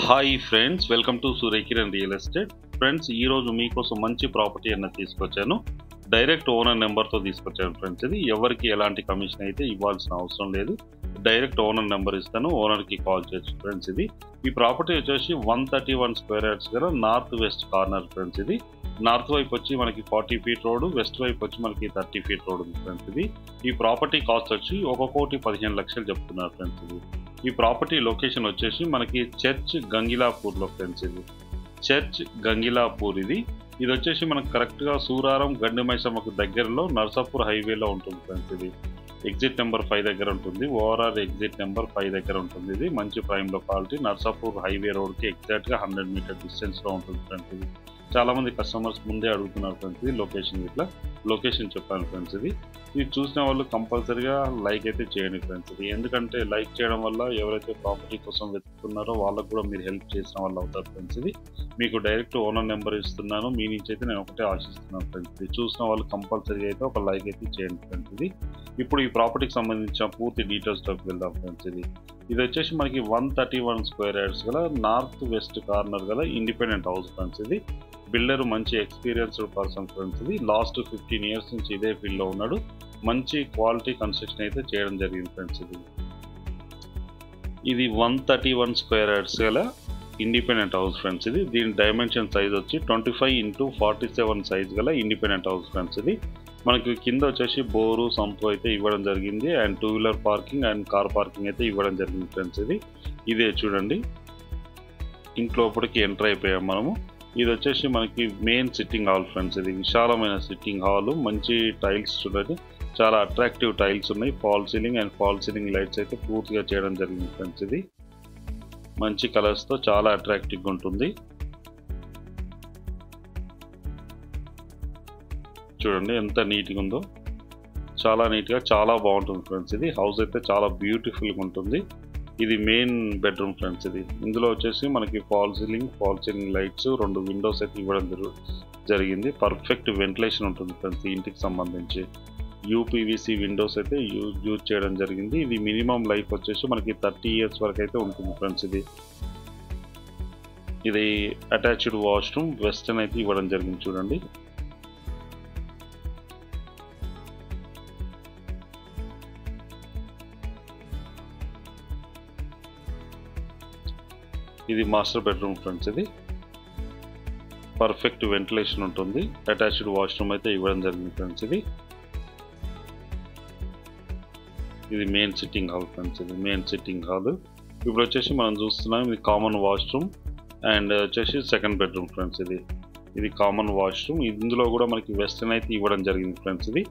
Hi friends welcome to Suryakiran real estate friends ఈ రోజు మీకోసం మంచి ప్రాపర్టీ అన్న తీసుకొచ్చాను. డైరెక్ట్ ఓనర్ నెంబర్తో తీసుకొచ్చాను ఫ్రెండ్స్ ఇది. ఎవరికి ఎలాంటి కమిషన్ అయితే ఇవ్వాల్సిన అవసరం లేదు. డైరెక్ట్ ఓనర్ నెంబర్ ఇస్తాను ఓనర్కి కాల్ చేయొచ్చు ఫ్రెండ్స్ ఇది. ఈ ప్రాపర్టీ వచ్చేసి one thirty one square yards గల నార్త్ వెస్ట్ కార్నర్ ఫ్రెండ్స్ ఇది. నార్త్ వైపు వచ్చి మనకి ఫార్టీ ఫీట్ రోడ్ వెస్ట్ వైపు వచ్చి మనకి థర్టీ ఫీట్ రోడ్ ఉంది ఫ్రెండ్స్ ఇది. ఈ ప్రాపర్టీ కాస్ట్ వచ్చి ఒక కోటి పదిహేను లక్షలు చెప్తున్నారు ఫ్రెండ్స్ ఇది. ఈ ప్రాపర్టీ లొకేషన్ వచ్చేసి మనకి చర్చ్ గంగిలాపూర్లో ఫ్రెండ్స్ ఇది. చర్చ్ గంగిలాపూర్ ఇది. ఇది వచ్చేసి మనకు కరెక్ట్గా సూరారం గండిమైసమ్మకు దగ్గరలో నర్సాపూర్ హైవేలో ఉంటుంది ఫ్రెండ్స్ ఇది. ఎగ్జిట్ నెంబర్ ఫైవ్ దగ్గర ఉంటుంది. ఓవరాల్ ఎగ్జిట్ నెంబర్ ఫైవ్ దగ్గర ఉంటుంది ఇది. మంచి ప్రైమ్ లొకాలిటీ నర్సాపూర్ హైవే రోడ్కి ఎగ్జాక్ట్గా హండ్రెడ్ మీటర్ డిస్టెన్స్లో ఉంటుంది ఫ్రెండ్స్ ఇది. చాలా మంది కస్టమర్స్ ముందే అడుగుతున్నారు ఫ్రెండ్స్ ఇది లొకేషన్ ఇట్లా లొకేషన్ చెప్పాను ఫ్రెండ్స్ ఇది. ఇది చూసిన వాళ్ళు కంపల్సరీగా లైక్ అయితే చేయండి ఫ్రెండ్స్ ఇది. ఎందుకంటే లైక్ చేయడం వల్ల ఎవరైతే ప్రాపర్టీ కోసం వెతుకుతున్నారో వాళ్ళకు కూడా మీరు హెల్ప్ చేసిన వాళ్ళు అవుతారు ఫ్రెండ్స్ ఇది. మీకు డైరెక్ట్ ఓనర్ నెంబర్ ఇస్తున్నాను మీ నుంచి అయితే నేను ఒకటే ఆశిస్తున్నాను ఫ్రెండ్స్ ఇది. చూసిన వాళ్ళు కంపల్సరీగా అయితే ఒక లైక్ అయితే చేయండి ఫ్రెండ్స్ ఇది. ఇప్పుడు ఈ ప్రాపర్టీకి సంబంధించిన పూర్తి డీటెయిల్స్లోకి వెళ్దాం ఫ్రెండ్స్ ఇది. ఇది వచ్చేసి మనకి one thirty one square yards గల నార్త్ వెస్ట్ కార్నర్ గల ఇండిపెండెంట్ హౌస్ ఫ్రెండ్స్ ఇది. బిల్డర్ మంచి ఎక్స్పీరియన్స్డ్ పర్సన్ ఫ్రెండ్స్ ఇది. లాస్ట్ ఫిఫ్టీన్ ఇయర్స్ నుంచి ఇదే ఫీల్డ్లో ఉన్నాడు. మంచి క్వాలిటీ కన్స్ట్రక్షన్ అయితే చేయడం జరిగింది ఫ్రెండ్స్ ఇది. ఇది one thirty one square yards గల ఇండిపెండెంట్ హౌస్ ఫ్రెండ్స్ ఇది. దీని డైమెన్షన్ సైజ్ వచ్చి twenty five into forty seven size గల ఇండిపెండెంట్ హౌస్ ఫ్రెండ్స్ ఇది. మనకి కింద వచ్చేసి బోరు సంపు అయితే ఇవ్వడం జరిగింది. And two wheeler parking and car parking అయితే ఇవ్వడం జరిగింది ఫ్రెండ్స్ ఇది. ఇదే చూడండి. ఇంట్లోపటికి ఎంటర్ అయిపోయాం మనము. ఇది వచ్చేసి మనకి మెయిన్ సిట్టింగ్ హాల్ ఫ్రెండ్స్ ఇది విశాలమైన సిట్టింగ్ హాల్ మంచి టైల్స్ చూడండి. చాలా అట్రాక్టివ్ టైల్స్ ఉన్నాయి. Fall ceiling and fall ceiling lights అయితే పూర్తిగా చేయడం జరిగింది ఫ్రెండ్స్ ఇది మంచి కలర్స్తో చాలా అట్రాక్టివ్గా ఉంటుంది. చూడండి ఎంత నీట్గా ఉందో. చాలా నీట్గా చాలా బాగుంటుంది ఫ్రెండ్స్ ఇది హౌస్ అయితే చాలా బ్యూటిఫుల్గా ఉంటుంది. ఇది మెయిన్ బెడ్రూమ్ ఫ్రెండ్స్ ఇది. ఇందులో వచ్చేసి మనకి fall ceiling fall ceiling lights రెండు విండోస్ అయితే ఇవ్వడం జరిగింది. పర్ఫెక్ట్ వెంటిలేషన్ ఉంటుంది ఫ్రెండ్స్ ఈ ఇంటికి సంబంధించి. యూపీవీసీ విండోస్ అయితే యూజ్ యూజ్ చేయడం జరిగింది. ఇది మినిమం లైఫ్ వచ్చేసి మనకి థర్టీ ఇయర్స్ వరకు అయితే ఉంటుంది ఫ్రెండ్స్ ఇది. ఇది అటాచ్డ్ వాష్రూమ్ వెస్టర్న్ అయితే ఇవ్వడం జరిగింది చూడండి. ఇది మాస్టర్ బెడ్రూమ్ ఫ్రెండ్స్ ఇది. పర్ఫెక్ట్ వెంటిలేషన్ ఉంటుంది. అటాచ్డ్ వాష్రూమ్ అయితే ఇవ్వడం జరిగింది ఫ్రెండ్స్ ఇది. ఇది మెయిన్ సిట్టింగ్ హాల్ ఫ్రెండ్స్ ఇది మెయిన్ సిట్టింగ్ హాల్. ఇప్పుడు వచ్చేసి మనం చూస్తున్నాం ఇది కామన్ వాష్రూమ్ అండ్ వచ్చేసి సెకండ్ బెడ్రూమ్ ఫ్రెండ్స్ ఇది. ఇది కామన్ వాష్రూమ్. ఇందులో కూడా మనకి వెస్టర్న్ అయితే ఇవ్వడం జరిగింది ఫ్రెండ్స్ ఇది.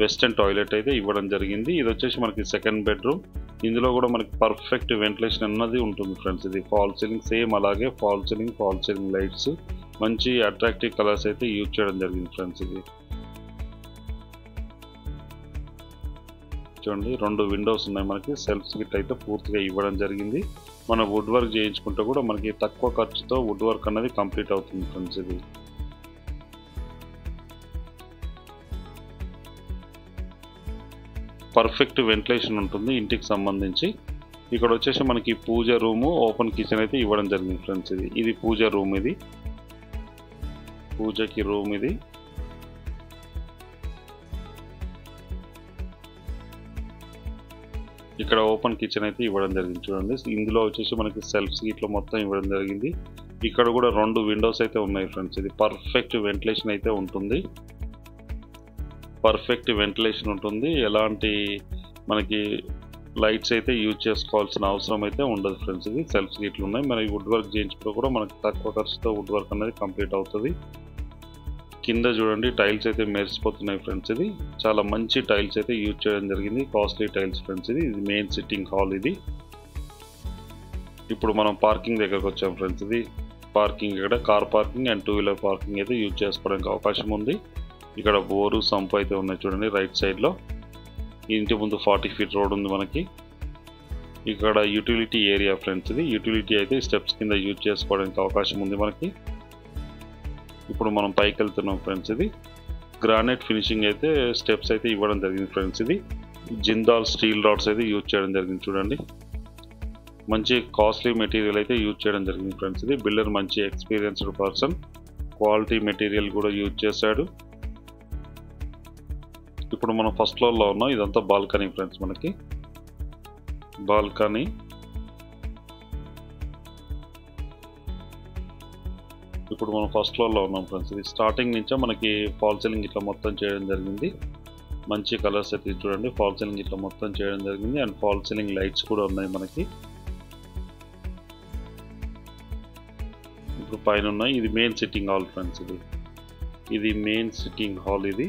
వెస్టర్న్ టాయిలెట్ అయితే ఇవ్వడం జరిగింది. ఇది వచ్చేసి మనకి సెకండ్ బెడ్రూమ్. ఇందులో కూడా మనకి పర్ఫెక్ట్ వెంటిలేషన్ అన్నది ఉంటుంది ఫ్రెండ్స్ ఇది ఫాల్ సీలింగ్ సేమ్ అలాగే fall ceiling fall ceiling lights మంచి అట్రాక్టివ్ కలర్స్ అయితే యూజ్ చేయడం జరిగింది ఫ్రెండ్స్ ఇది. చూడండి రెండు విండోస్ ఉన్నాయి మనకి. సెల్ఫ్ గిట్ అయితే పూర్తిగా ఇవ్వడం జరిగింది. మన వుడ్ వర్క్ చేయించుకుంటే కూడా మనకి తక్కువ ఖర్చుతో వుడ్ వర్క్ అనేది కంప్లీట్ అవుతుంది ఫ్రెండ్స్ ఇది. పర్ఫెక్ట్ వెంటిలేషన్ ఉంటుంది ఇంటికి సంబంధించి. ఇక్కడ వచ్చేసి మనకి పూజ రూము ఓపెన్ కిచెన్ అయితే ఇవ్వడం జరిగింది ఫ్రెండ్స్ ఇది. ఇది పూజ రూమ్ ఇది. పూజకి రూమ్ ఇది. ఇక్కడ ఓపెన్ కిచెన్ అయితే ఇవ్వడం జరిగింది చూడండి. ఇందులో వచ్చేసి మనకి సెల్ఫ్స్ ఇట్లా మొత్తం ఇవ్వడం జరిగింది. ఇక్కడ కూడా రెండు విండోస్ అయితే ఉన్నాయి ఫ్రెండ్స్. ఇది పర్ఫెక్ట్ వెంటిలేషన్ అయితే ఉంటుంది. పర్ఫెక్ట్ వెంటిలేషన్ ఉంటుంది. ఎలాంటి మనకి లైట్స్ అయితే యూజ్ చేసుకోవాల్సిన అవసరం అయితే ఉండదు ఫ్రెండ్స్. ఇది సెల్ఫ్స్ గిట్లు ఉన్నాయి. మరి వుడ్ వర్క్ చేయించుకుంటే కూడా మనకి తక్కువ ఖర్చుతో వుడ్ వర్క్ అనేది కంప్లీట్ అవుతుంది. కింద చూడండి టైల్స్ అయితే మెరిసిపోతున్నాయి ఫ్రెండ్స్ ఇది. చాలా మంచి టైల్స్ అయితే యూజ్ చేయడం జరిగింది. కాస్ట్లీ టైల్స్ ఫ్రెండ్స్ ఇది. ఇది మెయిన్ సిట్టింగ్ హాల్ ఇది. ఇప్పుడు మనం పార్కింగ్ దగ్గరకు వచ్చాం ఫ్రెండ్స్ ఇది. పార్కింగ్ ఇక్కడ. Car parking and two wheeler parking అయితే యూజ్ చేసుకోవడానికి అవకాశం ఉంది. ఇక్కడ బోరు సంపు అయితే ఉన్నాయి చూడండి రైట్ సైడ్లో ఇంటి ముందు ఫార్టీ ఫీట్ రోడ్ ఉంది మనకి. ఇక్కడ యూటిలిటీ ఏరియా ఫ్రెండ్స్ ఇది. యూటిలిటీ అయితే స్టెప్స్ కింద యూజ్ చేసుకోవడానికి అవకాశం ఉంది మనకి. ఇప్పుడు మనం పైకి వెళ్తున్నాం ఫ్రెండ్స్ ఇది. గ్రానైట్ ఫినిషింగ్ అయితే స్టెప్స్ అయితే ఇవ్వడం జరిగింది ఫ్రెండ్స్ ఇది. జిందాల్ స్టీల్ రాడ్స్ అయితే యూజ్ చేయడం జరిగింది చూడండి. మంచి కాస్ట్లీ మెటీరియల్ అయితే యూజ్ చేయడం జరిగింది ఫ్రెండ్స్ ఇది. బిల్డర్ మంచి ఎక్స్పీరియన్స్డ్ పర్సన్ క్వాలిటీ మెటీరియల్ కూడా యూజ్ చేశాడు. ఇప్పుడు మనం ఫస్ట్ ఫ్లోర్లో ఉన్నాం. ఇదంతా బాల్కనీ ఫ్రెండ్స్ మనకి. బాల్కనీ. ఇప్పుడు మనం ఫస్ట్ ఫ్లోర్లో ఉన్నాం ఫ్రెండ్స్ ఇది స్టార్టింగ్ నుంచే మనకి ఫాల్ సీలింగ్ ఇట్లా మొత్తం చేయడం జరిగింది. మంచి కలర్స్ అయితే చూడండి. ఫాల్ సీలింగ్ ఇట్లా మొత్తం చేయడం జరిగింది. అండ్ ఫాల్ సీలింగ్ లైట్స్ కూడా ఉన్నాయి మనకి. ఇప్పుడు పైన ఉన్నాయి. ఇది మెయిన్ సిట్టింగ్ హాల్ ఫ్రెండ్స్ ఇది. ఇది మెయిన్ సిట్టింగ్ హాల్ ఇది.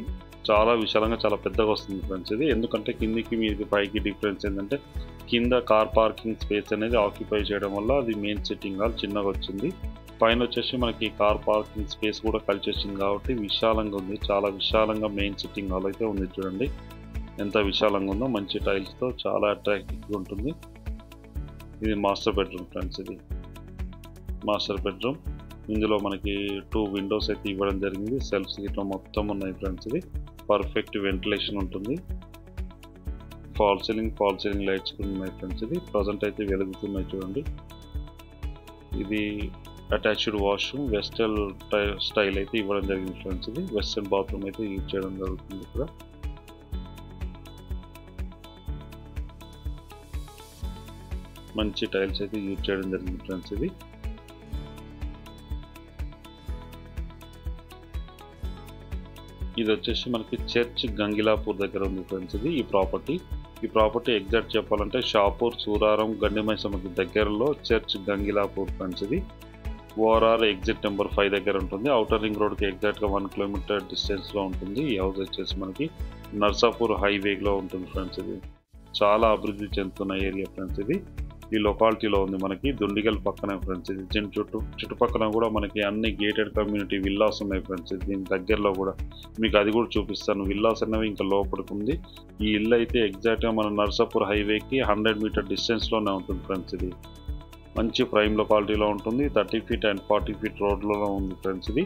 చాలా విశాలంగా చాలా పెద్దగా వస్తుంది ఫ్రెండ్స్ ఇది. ఎందుకంటే కిందికి మీది పైకి డిఫరెన్స్ ఏంటంటే కింద కార్ పార్కింగ్ స్పేస్ అనేది ఆక్యుపై చేయడం వల్ల అది మెయిన్ సిట్టింగ్ హాల్ చిన్నగా వచ్చింది. పైన వచ్చేసి మనకి కార్ పార్కింగ్ స్పేస్ కూడా కలిసి వచ్చింది కాబట్టి విశాలంగా ఉంది. చాలా విశాలంగా మెయిన్ సిట్టింగ్ హాల్ అయితే ఉంది చూడండి. ఎంత విశాలంగా ఉందో మంచి టైల్స్తో చాలా అట్రాక్టివ్గా ఉంటుంది. ఇది మాస్టర్ బెడ్రూమ్ ఫ్రెండ్స్ ఇది. మాస్టర్ బెడ్రూమ్ ఇందులో మనకి టూ విండోస్ అయితే ఇవ్వడం జరిగింది. సెల్ఫ్స్ ఇట్లా మొత్తం ఉన్నాయి ఫ్రెండ్స్ ఇది. పర్ఫెక్ట్ వెంటిలేషన్ ఉంటుంది. Fall ceiling fall ceiling lights కూడా ఉన్నాయి ఫ్రెండ్స్ ఇది. ప్రజెంట్ అయితే వెలుగుతున్నాయి చూడండి. ఇది అటాచ్డ్ వాష్రూమ్ వెస్టర్న్ స్టైల్ అయితే ఇవ్వడం జరిగింది ఫ్రెండ్స్ ఇది. వెస్టర్న్ బాత్రూమ్ అయితే యూజ్ చేయడం జరుగుతుంది ఇక్కడ. మంచి టైల్స్ అయితే యూజ్ చేయడం జరిగింది ఫ్రెండ్స్ ఇది. ఇది వచ్చేసి మనకి చర్చ్ గంగిలాపూర్ దగ్గర ఉంది ఫ్రెండ్స్ ఇది ఈ ప్రాపర్టీ ఈ ప్రాపర్టీ ఎగ్జాక్ట్ చెప్పాలంటే షాపూర్ సూరారం గండిమైసమ్మకి దగ్గరలో చర్చ్ గంగిలాపూర్ ఫ్రెండ్స్ ఇది. ఓఆర్ఆర్ ఎగ్జిట్ నెంబర్ ఫైవ్ దగ్గర ఉంటుంది. అవుటర్ రింగ్ రోడ్కి ఎగ్జాక్ట్గా వన్ కిలోమీటర్ డిస్టెన్స్లో ఉంటుంది. ఈ హౌస్ వచ్చేసి మనకి నర్సాపూర్ హైవేలో ఉంటుంది ఫ్రెండ్స్ ఇది. చాలా అభివృద్ధి చెందుతున్న ఏరియా ఫ్రెండ్స్ ఇది. ఈ లొకాలిటీలో ఉంది మనకి. దుండిగల్ పక్కన ఫ్రెండ్స్ ఇది. దీని చుట్టూ చుట్టుపక్కల కూడా మనకి అన్ని గేటెడ్ కమ్యూనిటీ విల్లాస్ ఉన్నాయి ఫ్రెండ్స్ దీని దగ్గరలో కూడా మీకు అది కూడా చూపిస్తాను. విల్లాస్ అనేవి ఇంకా లోపలికి ఉంది. ఈ ఇల్లు అయితే ఎగ్జాక్ట్గా మన నర్సాపూర్ హైవేకి హండ్రెడ్ మీటర్ డిస్టెన్స్లోనే ఉంటుంది ఫ్రెండ్స్ ఇది. మంచి ప్రైమ్ లొకాలిటీలో ఉంటుంది. Thirty feet and forty feet రోడ్లలో ఉంది ఫ్రెండ్స్ ఇది.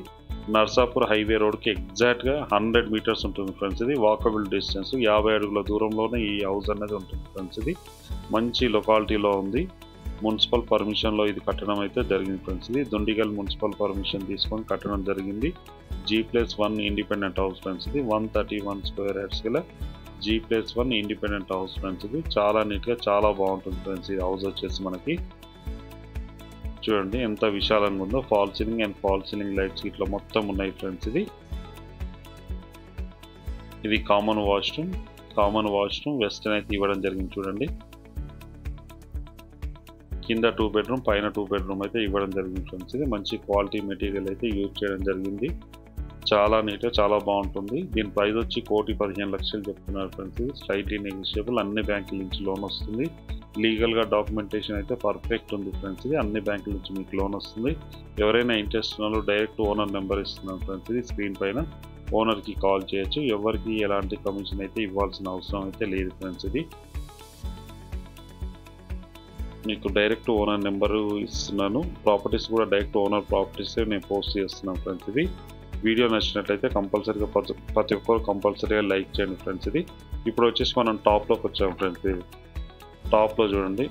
నర్సాపూర్ హైవే రోడ్కి ఎగ్జాక్ట్గా హండ్రెడ్ మీటర్స్ ఉంటుంది ఫ్రెండ్స్ ఇది. వాకబుల్ డిస్టెన్స్ యాభై అడుగుల దూరంలోనే ఈ హౌస్ అనేది ఉంటుంది ఫ్రెండ్స్ ఇది. మంచి లొకాలిటీలో ఉంది. మున్సిపల్ పర్మిషన్లో ఇది కట్టడం అయితే జరిగింది ఫ్రెండ్స్ ఇది. దుండిగల్ మున్సిపల్ పర్మిషన్ తీసుకొని కట్టడం జరిగింది. G plus one independent house friends ఇది. One thirty one square yards గల G plus one independent house friends ఇది. చాలా నీట్గా చాలా బాగుంటుంది ఫ్రెండ్స్ ఈ హౌస్ వచ్చేసి మనకి చూడండి ఎంత విశాలంగా ఉందో. Fall ceiling and fall ceiling lights ఇట్లా మొత్తం ఉన్నాయి ఫ్రెండ్స్ ఇది. ఇది common washroom common washroom western అయితే ఇవ్వడం జరిగింది చూడండి. కింద టూ బెడ్రూమ్ పైన టూ బెడ్రూమ్ అయితే ఇవ్వడం జరిగింది ఫ్రెండ్స్ ఇది. మంచి క్వాలిటీ మెటీరియల్ అయితే యూజ్ చేయడం జరిగింది. చాలా నీట్గా చాలా బాగుంటుంది. దీని ప్రైస్ వచ్చి కోటి పదిహేను లక్షలు చెప్తున్నారు ఫ్రెండ్స్ ఇది. స్లైట్లీ నెగిషియబుల్ అన్ని బ్యాంకుల నుంచి లోన్ వస్తుంది. లీగల్గా డాక్యుమెంటేషన్ అయితే పర్ఫెక్ట్ ఉంది ఫ్రెండ్స్ ఇది. అన్ని బ్యాంకుల నుంచి మీకు లోన్ వస్తుంది. ఎవరైనా ఇంట్రెస్ట్ ఉన్న డైరెక్ట్ ఓనర్ నెంబర్ ఇస్తున్నాం ఫ్రెండ్స్ ఇది స్క్రీన్ పైన. ఓనర్కి కాల్ చేయొచ్చు. ఎవరికి ఎలాంటి కమిషన్ అయితే ఇవ్వాల్సిన అవసరం అయితే లేదు ఫ్రెండ్స్ ఇది. మీకు డైరెక్ట్ ఓనర్ నెంబరు ఇస్తున్నాను. ప్రాపర్టీస్ కూడా డైరెక్ట్ ఓనర్ ప్రాపర్టీస్ నేను పోస్ట్ చేస్తున్నాను ఫ్రెండ్స్ ఇది. వీడియో నచ్చినట్లయితే కంపల్సరీగా ప్రతి ప్రతి ఒక్కరు కంపల్సరీగా లైక్ చేయండి ఫ్రెండ్స్ ఇది. ఇప్పుడు వచ్చేసి మనం టాప్లోకి వచ్చాం ఫ్రెండ్స్ ఇది. టాప్లో చూడండి.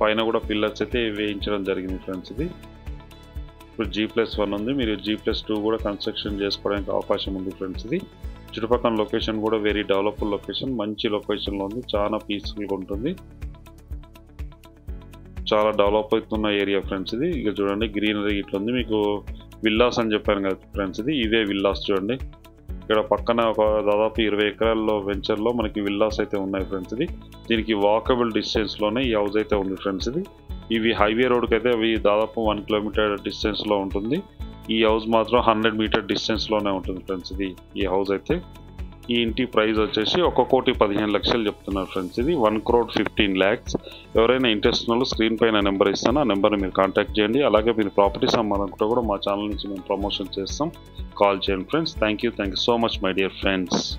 పైన కూడా పిల్లర్స్ అయితే వేయించడం జరిగింది ఫ్రెండ్స్ ఇది. ఇప్పుడు జీ ప్లస్ వన్ ఉంది. మీరు జీ ప్లస్ టూ కూడా కన్స్ట్రక్షన్ చేసుకోవడానికి అవకాశం ఉంది ఫ్రెండ్స్ ఇది. చుట్టుపక్కల లొకేషన్ కూడా వెరీ డెవలప్డ్ లొకేషన్ మంచి లొకేషన్లో ఉంది. చాలా పీస్ఫుల్గా ఉంటుంది. చాలా డెవలప్ అవుతున్న ఏరియా ఫ్రెండ్స్ ఇది. ఇక చూడండి గ్రీనరీ ఇట్లా ఉంది మీకు విల్లాస్ అని చెప్పాను కదా ఫ్రెండ్స్ ఇది. ఇవే విల్లాస్ చూడండి. ఇక్కడ పక్కన ఒక దాదాపు ఇరవై ఎకరాల్లో వెంచర్లో మనకి విల్లాస్ అయితే ఉన్నాయి ఫ్రెండ్స్ ఇది. దీనికి వాకబుల్ డిస్టెన్స్లోనే ఈ హౌస్ అయితే ఉంది ఫ్రెండ్స్ ఇది. ఇవి హైవే రోడ్కి అయితే అవి దాదాపు వన్ కిలోమీటర్ డిస్టెన్స్లో ఉంటుంది. ఈ హౌస్ మాత్రం హండ్రెడ్ మీటర్ డిస్టెన్స్లోనే ఉంటుంది ఫ్రెండ్స్ ఇది ఈ హౌస్ అయితే. ఈ ఇంటి ప్రైస్ వచ్చేసి ఒక కోటి పదిహేను లక్షలు చెప్తున్నారు ఫ్రెండ్స్ ఇది. One crore fifteen lakhs. ఎవరైనా ఇంట్రెస్ట్ ఉన్న వాళ్ళు స్క్రీన్ పైన నెంబర్ ఇస్తాను. ఆ నెంబర్ని మీరు కాంటాక్ట్ చేయండి. అలాగే మీరు ప్రాపర్టీ సంబంధం కూడా మా ఛానల్ నుంచి మేము ప్రమోషన్ చేస్తాం. కాల్ చేయండి friends. Thank you. Thank you so much my dear friends.